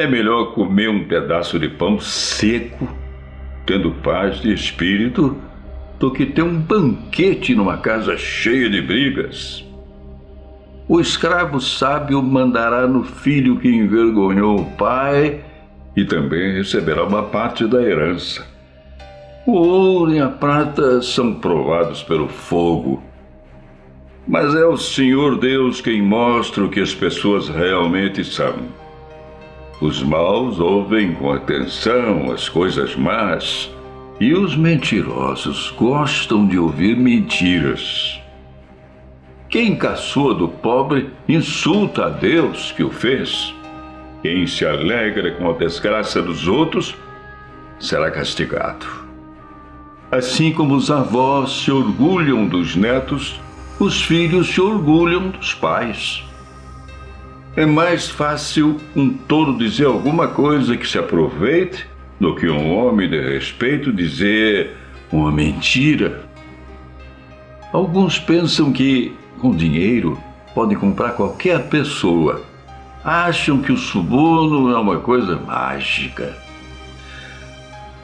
É melhor comer um pedaço de pão seco, tendo paz de espírito, do que ter um banquete numa casa cheia de brigas. O escravo sábio mandará no filho que envergonhou o pai e também receberá uma parte da herança. O ouro e a prata são provados pelo fogo. Mas é o Senhor Deus quem mostra o que as pessoas realmente são. Os maus ouvem com atenção as coisas más e os mentirosos gostam de ouvir mentiras. Quem caçoa do pobre insulta a Deus que o fez. Quem se alegra com a desgraça dos outros será castigado. Assim como os avós se orgulham dos netos, os filhos se orgulham dos pais. É mais fácil um tolo dizer alguma coisa que se aproveite do que um homem de respeito dizer uma mentira. Alguns pensam que, com dinheiro, podem comprar qualquer pessoa. Acham que o suborno é uma coisa mágica.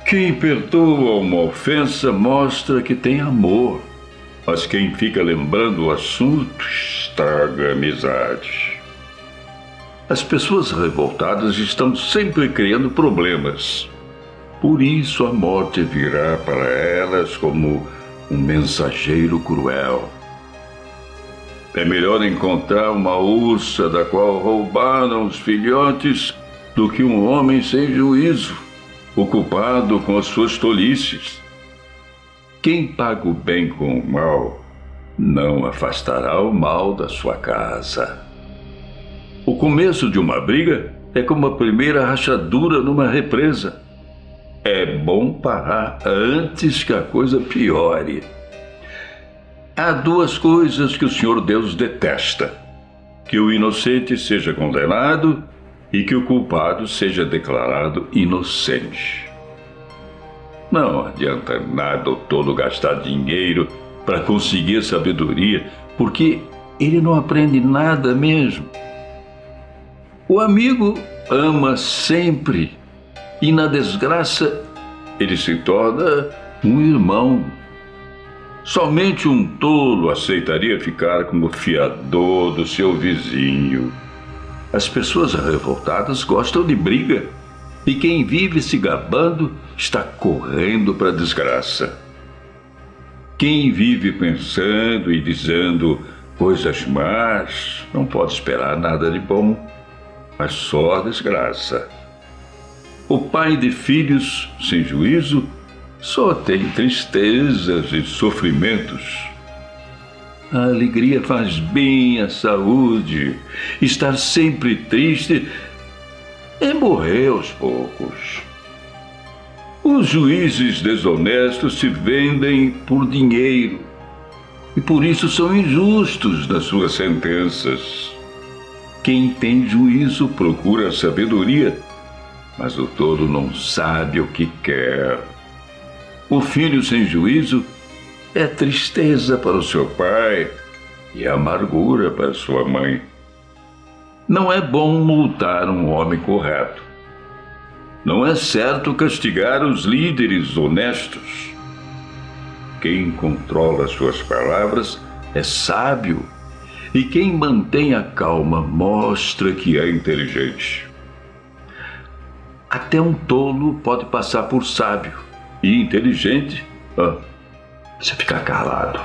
Quem perdoa uma ofensa mostra que tem amor, mas quem fica lembrando o assunto estraga a amizade. As pessoas revoltadas estão sempre criando problemas. Por isso a morte virá para elas como um mensageiro cruel. É melhor encontrar uma ursa da qual roubaram os filhotes do que um homem sem juízo ocupado com as suas tolices. Quem paga o bem com o mal não afastará o mal da sua casa. O começo de uma briga é como a primeira rachadura numa represa. É bom parar antes que a coisa piore. Há duas coisas que o Senhor Deus detesta: que o inocente seja condenado e que o culpado seja declarado inocente. Não adianta nada o tolo gastar dinheiro para conseguir sabedoria, porque ele não aprende nada mesmo. O amigo ama sempre e na desgraça ele se torna um irmão. Somente um tolo aceitaria ficar como fiador do seu vizinho. As pessoas revoltadas gostam de briga. E quem vive se gabando está correndo para a desgraça. Quem vive pensando e dizendo coisas más não pode esperar nada de bom, mas só a desgraça. O pai de filhos sem juízo só tem tristezas e sofrimentos. A alegria faz bem à saúde. Estar sempre triste é morrer aos poucos. Os juízes desonestos se vendem por dinheiro e por isso são injustos nas suas sentenças. Quem tem juízo procura sabedoria, mas o todo não sabe o que quer. O filho sem juízo é tristeza para o seu pai e amargura para sua mãe. Não é bom multar um homem correto. Não é certo castigar os líderes honestos. Quem controla suas palavras é sábio, e quem mantém a calma mostra que é inteligente. Até um tolo pode passar por sábio, e inteligente, ah, você fica calado.